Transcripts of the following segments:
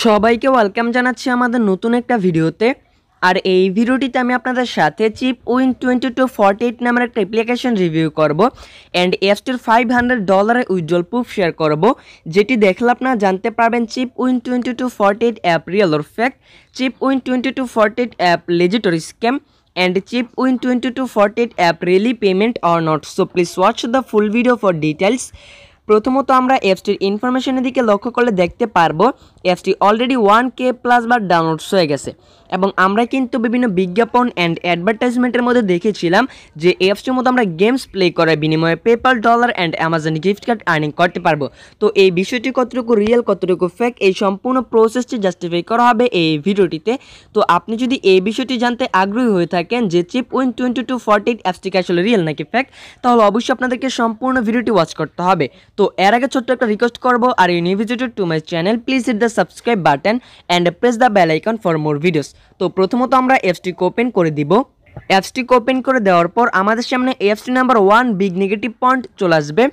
সবাইকে ওয়েলকাম জানাচ্ছি আমাদের নতুন একটা ভিডিওতে। আর এই ভিডিওটিতে আমি আপনাদের সাথে chip win twenty two forty eight নামের একটা অ্যাপ্লিকেশন রিভিউ করব অ্যান্ড এফটির ফাইভ হান্ড্রেড ডলারের উজ্জ্বল প্রুফ শেয়ার করব, যেটি দেখলে আপনারা জানতে পারবেন chip win twenty two forty eight app real or fact chip win twenty two forty eight app legit or scam and chip win 20 to 48 app really payment or not. So, please watch the full video for details. প্রথমত আমরা অ্যাপসটির ইনফরমেশনের দিকে লক্ষ্য করলে দেখতে পারব অ্যাপসটি already one K plus বার downloads হয়ে গেছে। এবং আমরা কিন্তু বিভিন্ন বিজ্ঞাপন অ্যান্ড অ্যাডভার্টাইজমেন্টের মধ্যে দেখেছিলাম যে অ্যাপসটির মধ্যে আমরা গেমস প্লে করার বিনিময়ে PayPal dollar and Amazon gift card earning করতে পারব। তো এই বিষয়টি কতটুকু রিয়েল কতটুকু ফেক এই সম্পূর্ণ প্রসেসটি জাস্টিফাই করা হবে এই ভিডিওটিতে। তো আপনি যদি এই বিষয়টি জানতে আগ্রহী হয়ে থাকেন যে chip win twenty two forty অ্যাপসটিকে আসলে রিয়েল নাকি ফেক তাহলে অবশ্যই আপনাদেরকে সম্পূর্ণ ভিডিওটি ওয়াচ করতে হবে। তো এর আগে ছোট্ট একটা রিকোয়েস্ট করব are you new visited to my channel please hit the subscribe button and press the bell icon for more videos তো প্রথমত আমরা অ্যাপসটি ওপেন করে দিব। অ্যাপসটিকে ওপেন করে দেওয়ার পর আমাদের সামনে এফসটি number one big negative point চলে আসবে।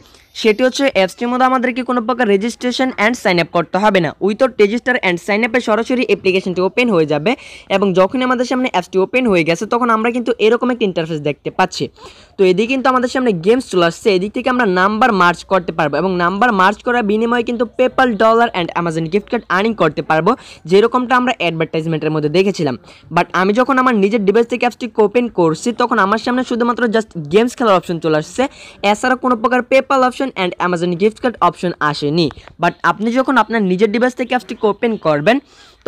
সেটি হচ্ছে অ্যাপসটির মধ্যে আমাদেরকে কোনো প্রকার রেজিস্ট্রেশন অ্যান্ড সাইন আপ করতে হবে না। উইথআউট রেজিস্টার অ্যান্ড সাইন আপে সরাসরি অ্যাপ্লিকেশনটি ওপেন হয়ে যাবে এবং যখনই আমাদের সামনে অ্যাপসটি ওপেন হয়ে গেছে, তখন আমরা কিন্তু এরকম একটা ইন্টারফেস দেখতে পাচ্ছি। তো এদিকে কিন্তু আমাদের সামনে গেমস চলে আসছে। এদিক থেকে আমরা নাম্বার মার্চ করতে পারব এবং নাম্বার মার্চ করার বিনিময়ে কিন্তু PayPal dollar and Amazon gift card earning করতে পারব। যেরকমটা আমরা অ্যাডভার্টাইজমেন্টের মধ্যে দেখেছিলাম। বাট আমি যখন আমার নিজের ডিভাইস থেকে অ্যাপসটি ওপেন করছি, তখন আমার সামনে শুধুমাত্র জাস্ট গেমস খেলার অপশন চলে আসছে। এছাড়া কোনো প্রকার PayPal option and Amazon gift card option আসেনি। বাট আপনি যখন আপনার নিজের ডিভাইস থেকে অ্যাপসটি ওপেন করবেন,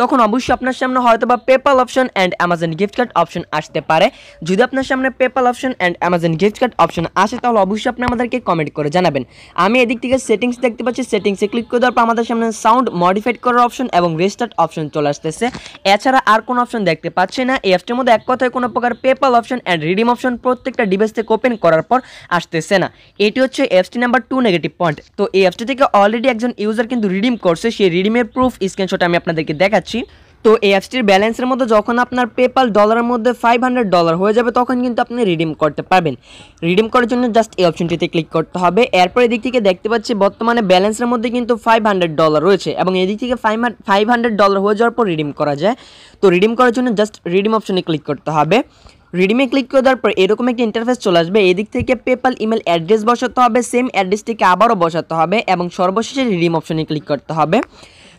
তখন অবশ্যই আপনার সামনে হয়তো বা PayPal option and Amazon gift card option আসতে পারে। যদি আপনার সামনে PayPal option and Amazon gift card option আসে, তাহলে অবশ্যই আপনি আমাদেরকে কমেন্ট করে জানাবেন। আমি এদিক থেকে সেটিংস দেখতে পাচ্ছি সেটিংসে ক্লিক করে দেওয়ার পর আমাদের সামনে সাউন্ড মডিফাইড করার অপশন এবং রেস্টার্ট অপশন চলে আসতেছে। এছাড়া আর কোনো অপশন দেখতে পাচ্ছি না। এই অ্যাপটির মধ্যে এক কথায় কোনো প্রকার PayPal option and redeem option প্রত্যেকটা ডিভাইস থেকে ওপেন করার পর আসতেছে না। এটি হচ্ছে অ্যাপসটি নাম্বার টু নেগেটিভ পয়েন্ট তো এই অ্যাপটি থেকে অলরেডি একজন ইউজার কিন্তু রিডিম করছে, সেই রিডিমের প্রুফ স্ক্রিনশট আমি আপনাদেরকে দেখাচ্ছি। তো এই অ্যাপসটির ব্যালেন্সের মধ্যে যখন আপনার পেপাল ডলারের মধ্যে ফাইভ হান্ড্রেড ডলার হয়ে যাবে, তখন কিন্তু আপনি রিডিম করতে পারবেন। রিডিম করার জন্য জাস্ট এই অপশনটিতে ক্লিক করতে হবে। এরপর এদিক থেকে দেখতে পাচ্ছি বর্তমানে ব্যালেন্সের মধ্যে কিন্তু ফাইভ হান্ড্রেড ডলার রয়েছে এবং এদিক থেকে ফাইভ ফাইভ হান্ড্রেড ডলার হয়ে যাওয়ার পর রিডিম করা যায়। তো রিডিম করার জন্য জাস্ট রিডিম অপশনে ক্লিক করতে হবে। রিডিমে ক্লিক করে দেওয়ার পর এরকম একটি ইন্টারফেস চলে আসবে। এদিক থেকে পেপাল ইমেল অ্যাড্রেস বসাতে হবে সেম অ্যাড্রেসটিকে আবারও বসাতে হবে এবং সর্বশেষে রিডিম অপশনে ক্লিক করতে হবে।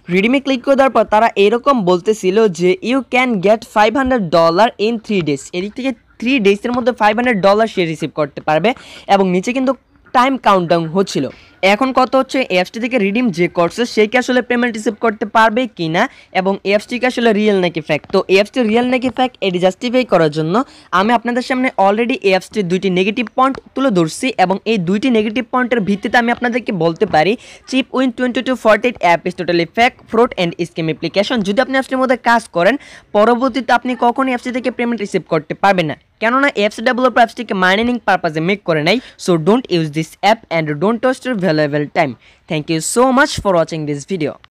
রিডিমে ক্লিক করে দেওয়ার পর তারা এরকম বলতেছিল যে you can get five hundred dollar in three days এদিক থেকে থ্রি ডেজের মধ্যে ফাইভ হান্ড্রেড ডলার সে রিসিভ করতে পারবে এবং নিচে কিন্তু টাইম কাউন্টডাউন হচ্ছিল। এখন কত হচ্ছে? অ্যাপসটি থেকে রিডিম যে করছে সে কি আসলে পেমেন্ট রিসিভ করতে পারবে কি না? এবং অ্যাপসটিকে আসলে রিয়েল নাকি ফ্যাক্ট তো অ্যাপসটি রিয়েল নাকি ফ্যাক্ট এটি জাস্টিফাই করার জন্য আমি আপনাদের সামনে অলরেডি অ্যাপসটির দুইটি নেগেটিভ পয়েন্ট তুলে ধরছি এবং এই দুইটি নেগেটিভ পয়েন্টের ভিত্তিতে আমি আপনাদেরকে বলতে পারি chip win twenty two forty eight app is totally fake fraud and scheme application যদি আপনি অ্যাপসটির মধ্যে কাজ করেন, পরবর্তীতে আপনি কখনই অ্যাপসটি থেকে পেমেন্ট রিসিভ করতে পারবেন না। কেননা অ্যাপস ডেভেলপার অ্যাপসটিকে মাইনিং পারপাজে মেক করে নাই so don't use this app and don't waste your valuable time thank you so much for watching this video